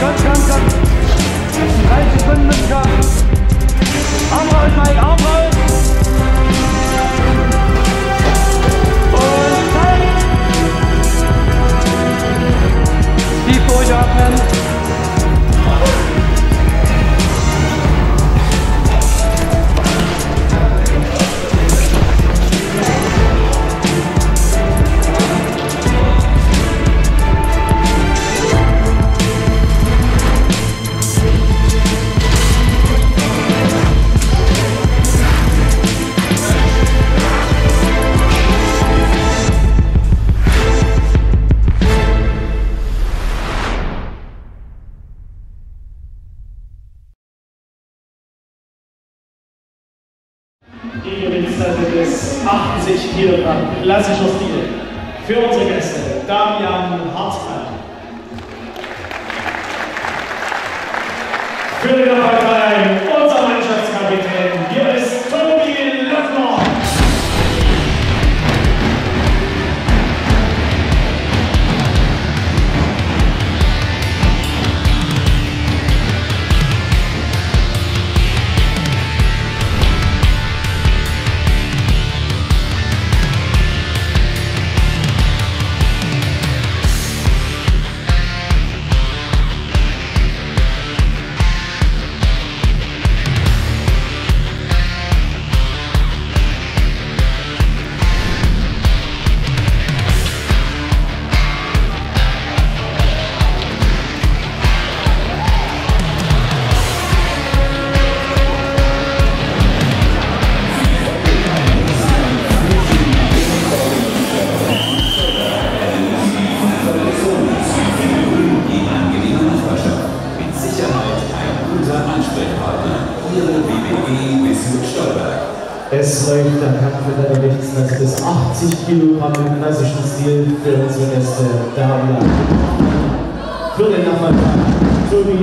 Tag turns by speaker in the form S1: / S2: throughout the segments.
S1: Komm, komm, komm. 30 Sekunden müssen kommen. Arm raus, Mike, Arm raus. Und Zeit. Tief durchatmen.
S2: 80 Kilogramm im klassischen Stil für unsere Gäste. Damian. Für den Nachmittag Tobi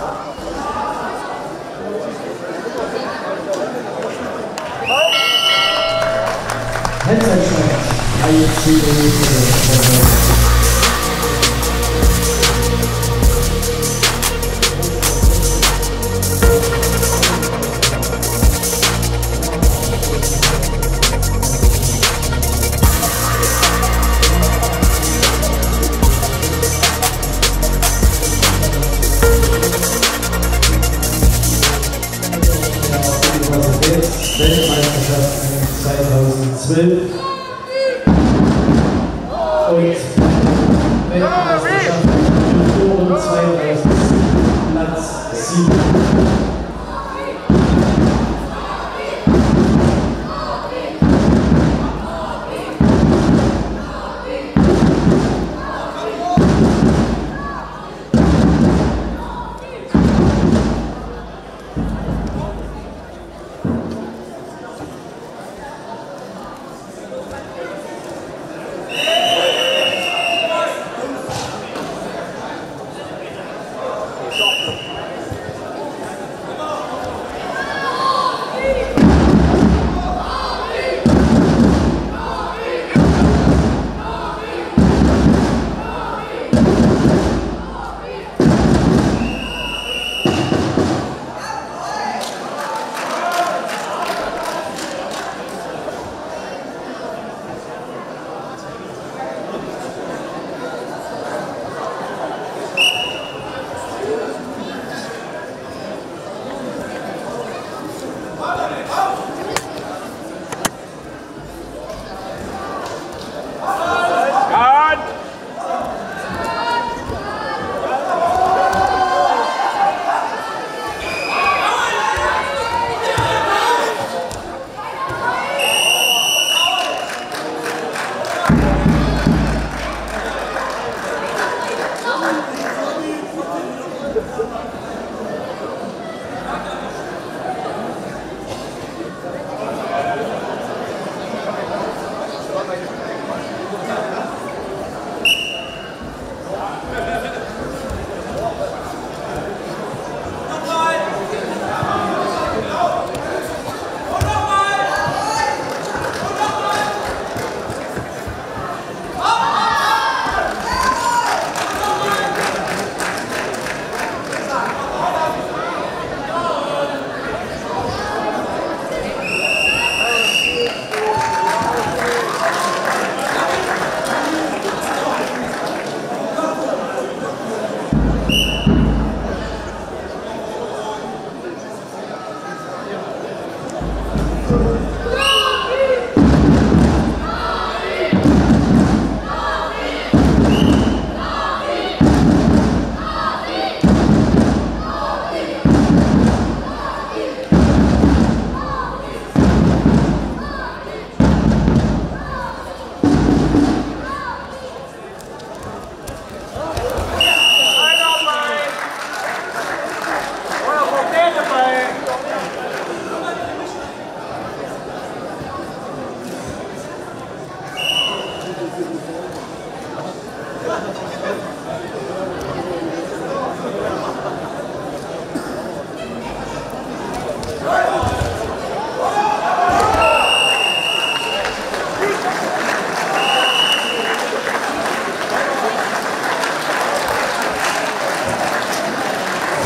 S2: はい、最初、はい、終了とい。うことで、12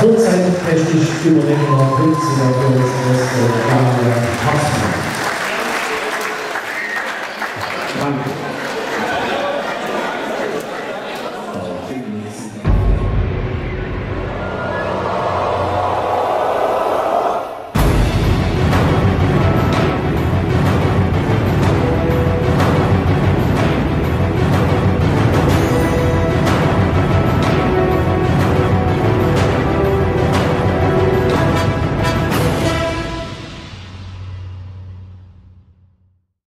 S2: kurzzeittechnisch übernehmen wir 15 Euro aus der Kamera Hauptmann.